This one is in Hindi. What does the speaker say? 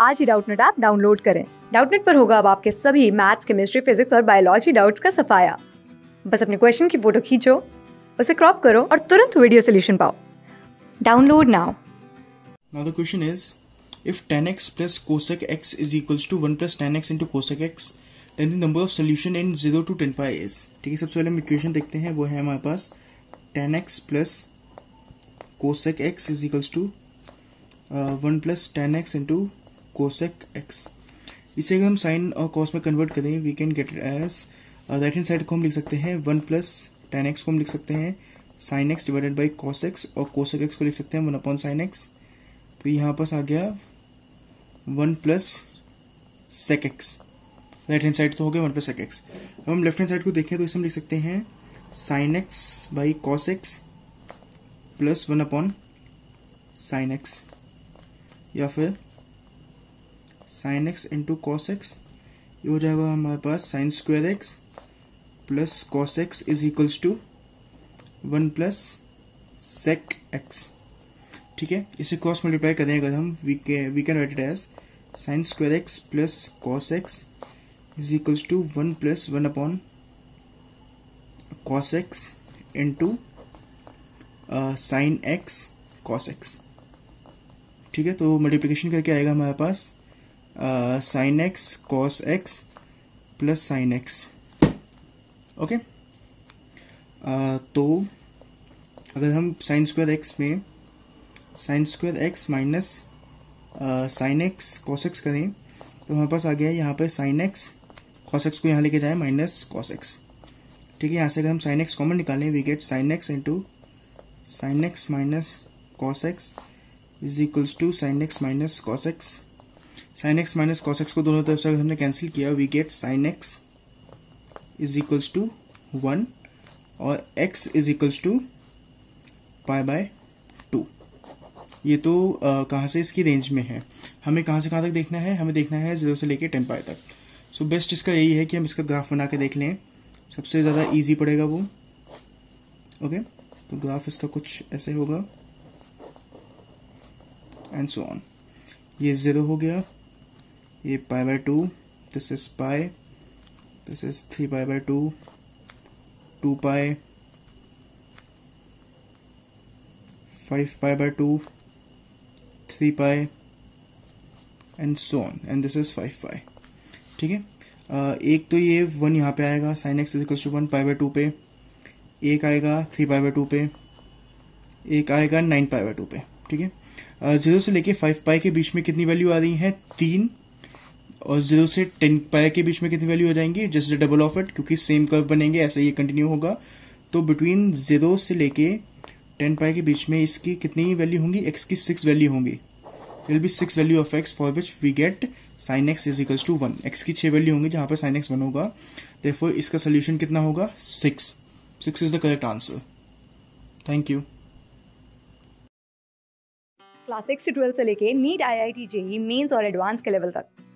आज ही डाउटनेट ऐप डाउनलोड करें। डाउटनेट पर होगा अब आपके सभी मैथ्स केमिस्ट्री फिजिक्स और बायोलॉजी डाउट्स का सफाया। बस अपने क्वेश्चन की फ़ोटो खींचो उसे क्रॉप करो और तुरंत वीडियो सोल्यूशन पाओ। Download now. Now the question is, if tan x plus cosec x is equals to 1 plus tan x into cosec x, then the number of solution in 0 to 10 pi is. ठीक है सबसे पहले हम इक्वेशन देखते हैं वो है हमारे पास। tan x plus cosec x is equals to one plus tan x into cosec x. इसे अगर हम साइन और कॉस में कन्वर्ट करें we can get it as right hand side को हम लिख सकते हैं वन प्लस टेन एक्स को हम लिख सकते हैं sine x divided by cos x और कोसक एक्स को लिख सकते हैं वन अपॉन साइन एक्स तो यहाँ पास आ गया one plus sec x right hand side तो हो गया वन प्लस सेक एक्स अब हम लेफ़्ट हैंड साइड को देखें तो इसे हम लिख सकते हैं sine x by cos x plus one upon sine x या फिर sine x into cos x ये हो जाएगा हमारे पास sine square x plus cos x is equals to one plus sec x ठीक है? इसे क्रॉस मल्टीप्लाई करें अगर हम we can write it as sine square x plus cos x is equals to one plus one upon cos x into sine x cos x ठीक है? तो मल्टीप्लिकेशन करके आएगा हमारे पास sine x cos x plus sine x okay तो अगर हम साइन स्क्वायर एक्स में sine square x minus sine x cos x करें तो हमारे पास आ गया है यहाँ पर साइन एक्स कॉस एक्स को यहाँ लेके जाए माइनस कॉस एक्स ठीक है, यहाँ से अगर हम साइन एक्स कॉमन निकालें we get sine x into sine x minus cos x is equals to sine x minus cos x sine x minus cos x को दोनों तरफ़ से अगर हमने कैंसिल किया we get sine x is equals to one और x is equals to pi by two ये तो कहाँ से इसकी रेंज में है? हमें कहाँ से कहाँ तक देखना है? हमें देखना है ज़ीरो से लेके टेन पाई तक. सो so, बेस्ट इसका यही है कि हम इसका ग्राफ बना के देख लें। सबसे ज़्यादा इजी पड़ेगा वो। Okay okay? तो ग्राफ इसका कुछ ऐसे होगा। एंड सो ऑन ये ज़ीरो हो गया। ये pi by two this is pi this is three pi by two two pi five pi by two three pi and so on and this is five pi. ठीक है? एक तो ये वन यहाँ पे आएगा sine x is equals to one pi by two पे, एक आएगा थ्री पाई बाय टू पे, एक आएगा नाइन पाई बाय टू पे. ठीक है? ज़ीरो से लेके फाइव पाई के बीच में कितनी वैल्यू आ रही है? तीन और ज़ीरो से टेन पाई के बीच में कितनी वैल्यू हो जाएँगी? जस्ट डबल ऑफ़ इट क्योंकि सेम कर्व बनेंगे, ऐसे ये कंटिन्यू होगा। तो बिटवीन ज़ीरो से लेके टेन पाई के बीच में इसकी कितनी वैल्यू होंगी? एक्स की सिक्स वैल्यू होंगी। Will be six value of x for which we get sine x is equals to one x की छह वैल्यू होंगी जहाँ पर साइन एक्स वन होगा। देखो इसका सोल्यूशन कितना होगा? Six six is the correct answer thank you class six से ट्वेल्थ से लेके NEET I I T JEE Mains और एडवांस के लेवल तक।